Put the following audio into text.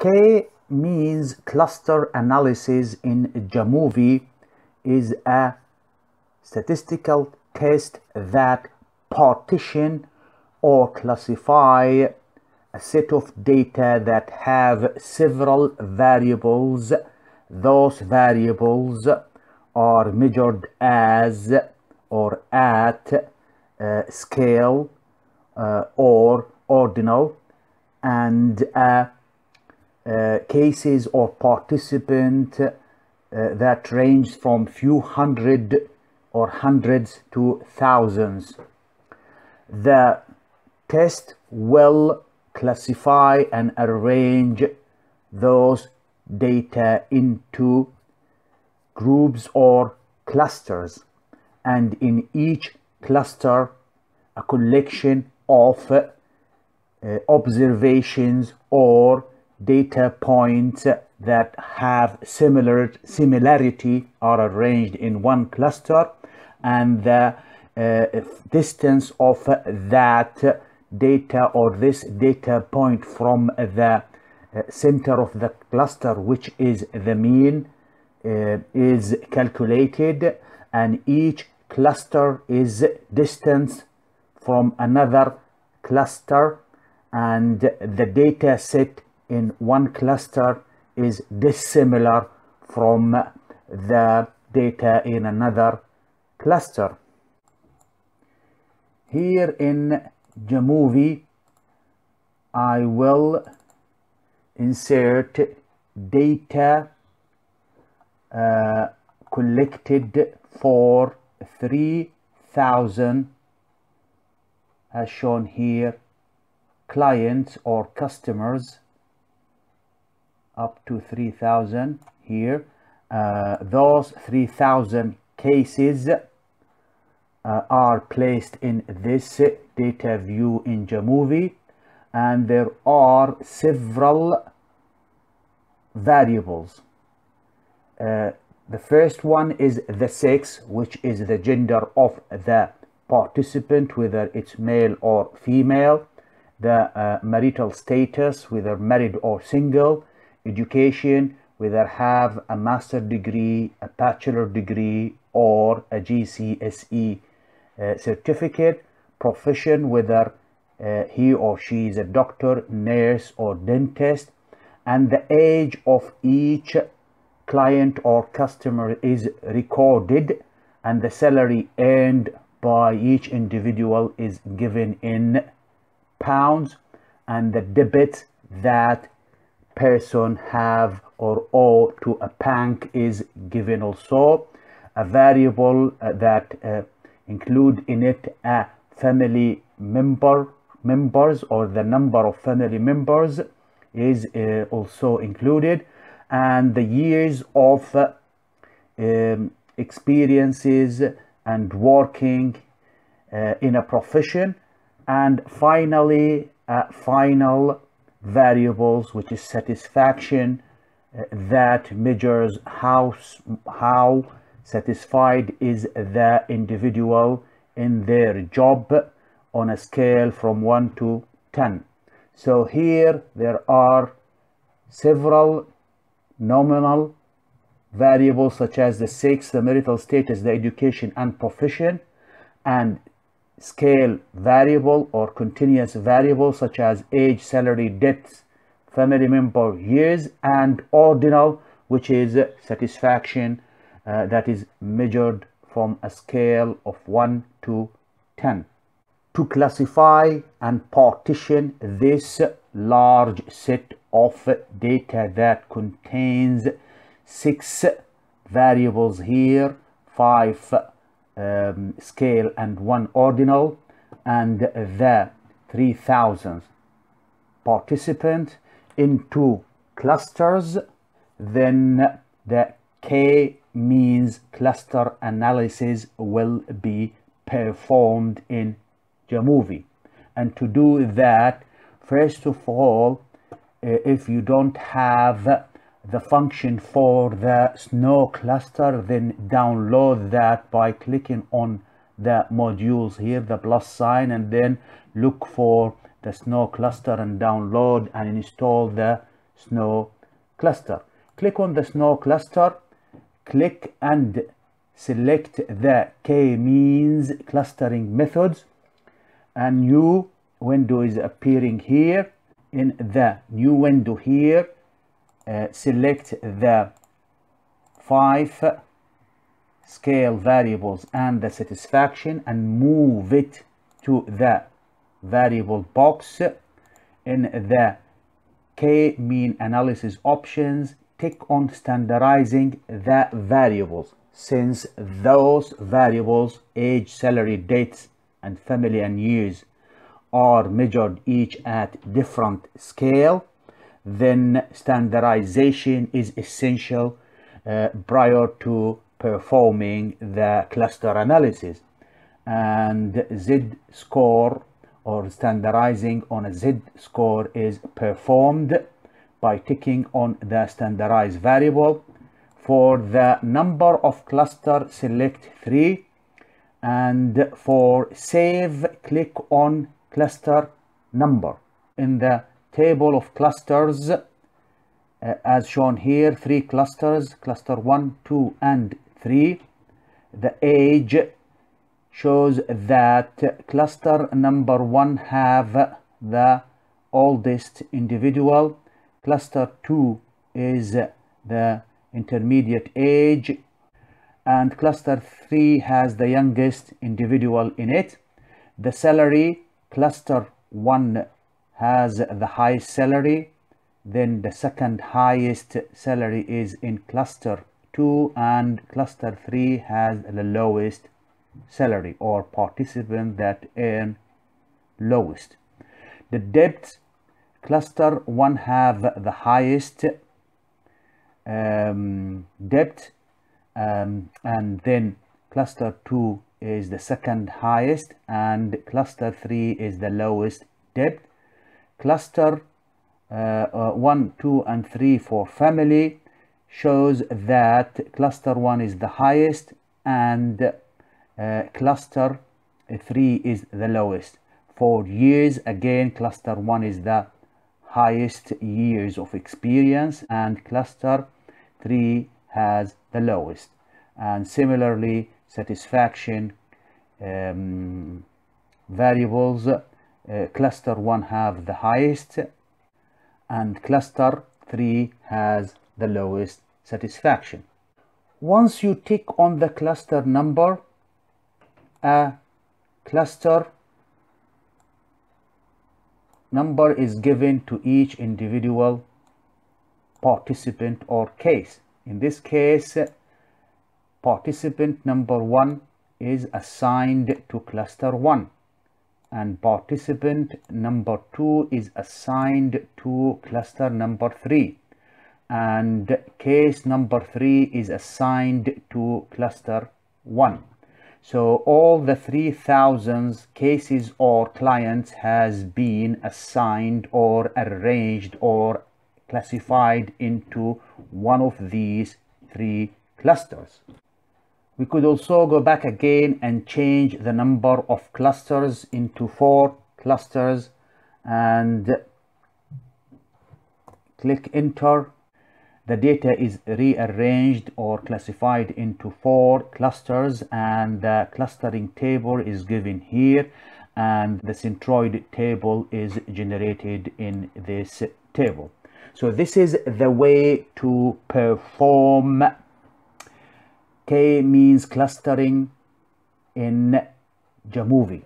K means cluster analysis in Jamovi is a statistical test that partition or classify a set of data that have several variables. Those variables are measured as or at uh, scale uh, or ordinal and uh, cases or participant uh, that range from few hundred or hundreds to thousands. The test will classify and arrange those data into groups or clusters and in each cluster a collection of uh, observations or data points that have similar similarity are arranged in one cluster and the uh, distance of that data or this data point from the uh, center of the cluster which is the mean uh, is calculated and each cluster is distance from another cluster and the data set in one cluster is dissimilar from the data in another cluster. Here in Jamovi, I will insert data uh, collected for 3000 as shown here clients or customers up to 3000 here. Uh, those 3000 cases uh, are placed in this data view in Jamovi and there are several variables. Uh, the first one is the sex which is the gender of the participant whether it's male or female the uh, marital status whether married or single education whether have a master degree a bachelor degree or a GCSE uh, certificate profession whether uh, he or she is a doctor nurse or dentist and the age of each client or customer is recorded and the salary earned by each individual is given in pounds and the debit that person have or owe to a bank is given also. A variable uh, that uh, include in it a family member members or the number of family members is uh, also included. And the years of uh, um, experiences and working uh, in a profession. And finally uh, final variables which is satisfaction uh, that measures how how satisfied is the individual in their job on a scale from 1 to 10 so here there are several nominal variables such as the sex, the marital status, the education and profession, and scale variable or continuous variable such as age, salary, debts, family member years, and ordinal, which is satisfaction uh, that is measured from a scale of 1 to 10. To classify and partition this large set of data that contains six variables here five um, scale and one ordinal and the 3000 participant into clusters. Then the k means cluster analysis will be performed in Jamovi and to do that first of all uh, if you don't have the function for the snow cluster then download that by clicking on the modules here the plus sign and then look for the snow cluster and download and install the snow cluster. Click on the snow cluster, click and select the k-means clustering methods. A new window is appearing here. In the new window here, uh, select the five scale variables and the satisfaction and move it to the variable box. In the k-mean analysis options tick on standardizing the variables since those variables age salary dates and family and years are measured each at different scale then standardization is essential uh, prior to performing the cluster analysis. And z score or standardizing on a z score is performed by ticking on the standardized variable. For the number of cluster select 3 and for save click on cluster number. In the table of clusters uh, as shown here three clusters cluster 1 2 and 3 the age shows that cluster number 1 have the oldest individual. Cluster 2 is the intermediate age. And cluster 3 has the youngest individual in it. The salary cluster 1 has the highest salary then the second highest salary is in cluster 2 and cluster 3 has the lowest salary or participant that earn lowest. The depth cluster 1 have the highest um, depth um, and then cluster 2 is the second highest and cluster 3 is the lowest depth cluster uh, uh, 1 2 and 3 for family shows that cluster 1 is the highest and uh, cluster 3 is the lowest. For years again cluster 1 is the highest years of experience and cluster 3 has the lowest. And similarly satisfaction um, variables uh, cluster 1 have the highest and cluster 3 has the lowest satisfaction once you tick on the cluster number a cluster number is given to each individual participant or case. In this case, participant number one is assigned to cluster one and participant number two is assigned to cluster number three and case number three is assigned to cluster one. So all the 3000 cases or clients has been assigned or arranged or classified into one of these three clusters. We could also go back again and change the number of clusters into four clusters and click enter. The data is rearranged or classified into four clusters and the clustering table is given here and the centroid table is generated in this table. So this is the way to perform k-means clustering in Jamovi